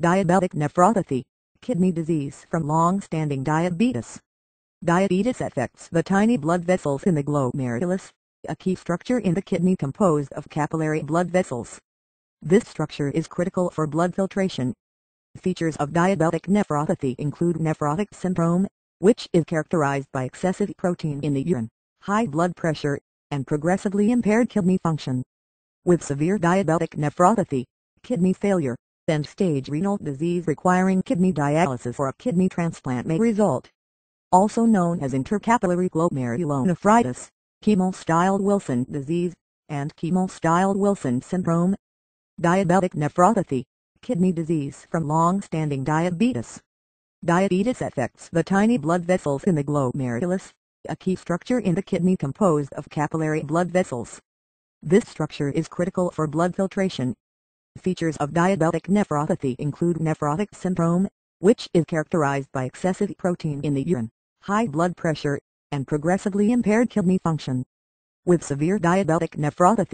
Diabetic nephropathy, kidney disease from long-standing diabetes. Diabetes affects the tiny blood vessels in the glomerulus, a key structure in the kidney composed of capillary blood vessels. This structure is critical for blood filtration. Features of diabetic nephropathy include nephrotic syndrome, which is characterized by excessive protein in the urine, high blood pressure, and progressively impaired kidney function. With severe diabetic nephropathy, kidney failure, end-stage renal disease requiring kidney dialysis or a kidney transplant may result. Also known as intercapillary glomerulonephritis, Kimmelstiel-Wilson disease, and Kimmelstiel-Wilson syndrome. Diabetic nephropathy, kidney disease from long-standing diabetes. Diabetes affects the tiny blood vessels in the glomerulus, a key structure in the kidney composed of capillary blood vessels. This structure is critical for blood filtration. Features of diabetic nephropathy include nephrotic syndrome, which is characterized by excessive protein in the urine, high blood pressure, and progressively impaired kidney function. With severe diabetic nephropathy,